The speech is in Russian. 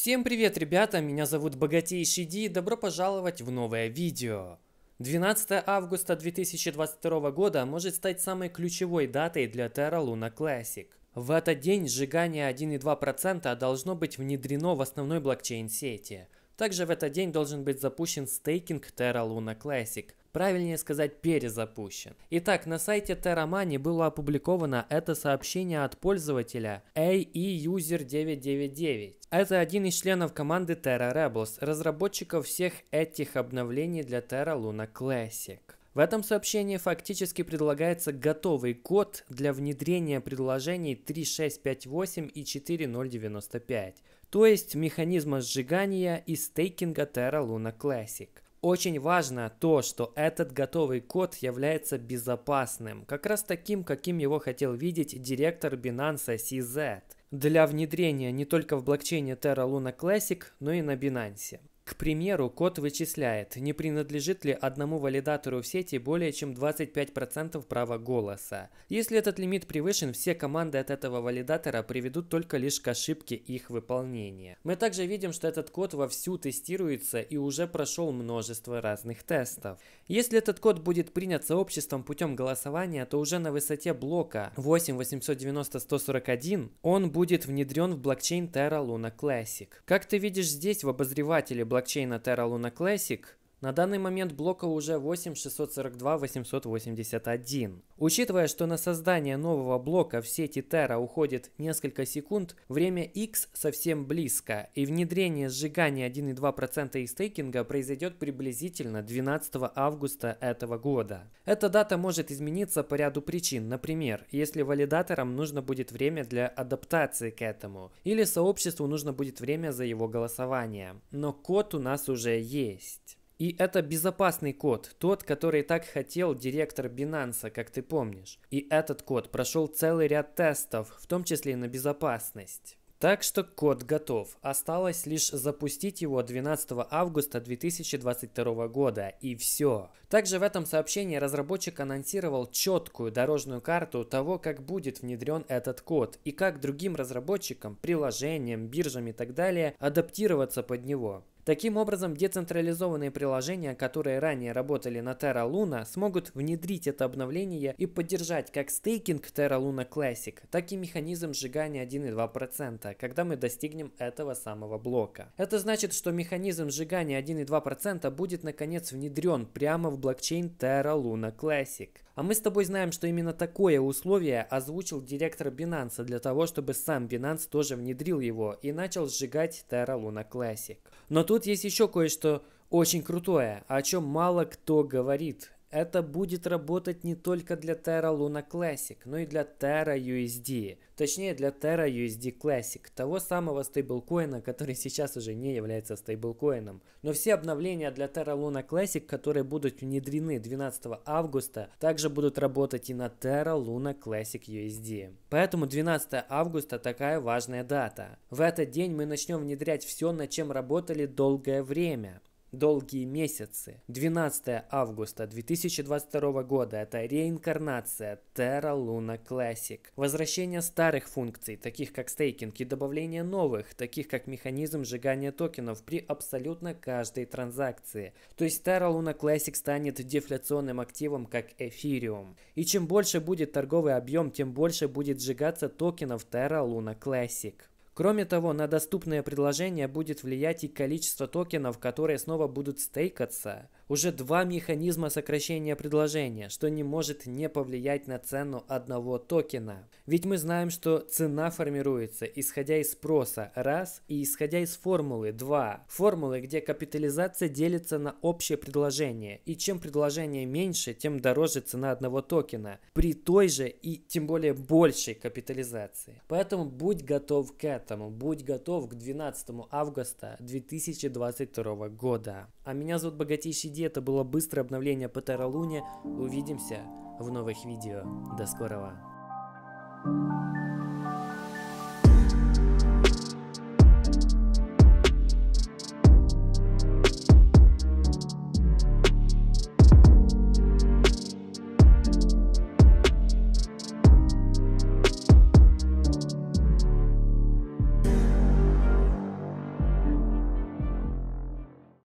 Всем привет, ребята, меня зовут Богатейший Ди и добро пожаловать в новое видео. 12 августа 2022 года может стать самой ключевой датой для Terra Luna Classic. В этот день сжигание 1,2% должно быть внедрено в основной блокчейн сети. Также в этот день должен быть запущен стейкинг Terra Luna Classic. Правильнее сказать перезапущен. Итак, на сайте TerraMoney было опубликовано это сообщение от пользователя AEUser999. Это один из членов команды Terra Rebels, разработчиков всех этих обновлений для Terra Luna Classic. В этом сообщении фактически предлагается готовый код для внедрения предложений 3658 и 4095, то есть механизма сжигания и стейкинга Terra Luna Classic. Очень важно то, что этот готовый код является безопасным, как раз таким, каким его хотел видеть директор Binance CZ, для внедрения не только в блокчейне Terra Luna Classic, но и на Binance. К примеру, код вычисляет, не принадлежит ли одному валидатору в сети более чем 25% права голоса. Если этот лимит превышен, все команды от этого валидатора приведут только лишь к ошибке их выполнения. Мы также видим, что этот код вовсю тестируется и уже прошел множество разных тестов. Если этот код будет принят сообществом путем голосования, то уже на высоте блока 8.890.141 он будет внедрен в блокчейн Terra Luna Classic. Как ты видишь здесь в обозревателе блокчейна, блокчейна Terra Luna Classic на данный момент блока уже 8642 881. Учитывая, что на создание нового блока в сети Terra уходит несколько секунд, время X совсем близко, и внедрение сжигания 1,2% и стейкинга произойдет приблизительно 12 августа этого года. Эта дата может измениться по ряду причин, например, если валидаторам нужно будет время для адаптации к этому, или сообществу нужно будет время за его голосование. Но код у нас уже есть. И это безопасный код, тот, который так хотел директор Binance, как ты помнишь. И этот код прошел целый ряд тестов, в том числе и на безопасность. Так что код готов. Осталось лишь запустить его 12 августа 2022 года. И все. Также в этом сообщении разработчик анонсировал четкую дорожную карту того, как будет внедрен этот код и как другим разработчикам, приложениям, биржам и так далее адаптироваться под него. Таким образом, децентрализованные приложения, которые ранее работали на Terra Luna, смогут внедрить это обновление и поддержать как стейкинг Terra Luna Classic, так и механизм сжигания 1,2%, когда мы достигнем этого самого блока. Это значит, что механизм сжигания 1,2% будет наконец внедрен прямо в блокчейн Terra Luna Classic. А мы с тобой знаем, что именно такое условие озвучил директор Binance для того, чтобы сам Binance тоже внедрил его и начал сжигать Terra Luna Classic. Но тут есть еще кое-что очень крутое, о чем мало кто говорит. Это будет работать не только для Terra Luna Classic, но и для Terra USD. Точнее, для Terra USD Classic, того самого стейблкоина, который сейчас уже не является стейблкоином. Но все обновления для Terra Luna Classic, которые будут внедрены 12 августа, также будут работать и на Terra Luna Classic USD. Поэтому 12 августа такая важная дата. В этот день мы начнем внедрять все, над чем работали долгое время. Долгие месяцы. 12 августа 2022 года это реинкарнация Terra Luna Classic. Возвращение старых функций, таких как стейкинг, и добавление новых, таких как механизм сжигания токенов при абсолютно каждой транзакции. То есть Terra Luna Classic станет дефляционным активом, как Ethereum. И чем больше будет торговый объем, тем больше будет сжигаться токенов Terra Luna Classic. Кроме того, на доступное предложение будет влиять и количество токенов, которые снова будут стейкаться. Уже два механизма сокращения предложения, что не может не повлиять на цену одного токена. Ведь мы знаем, что цена формируется исходя из спроса раз и исходя из формулы два. Формулы, где капитализация делится на общее предложение. И чем предложение меньше, тем дороже цена одного токена. При той же и тем более большей капитализации. Поэтому будь готов к этому будь готов к 12 августа 2022 года. А меня зовут Богатейший Ди, это было быстрое обновление по Терралуне. Увидимся в новых видео. До скорого. thank you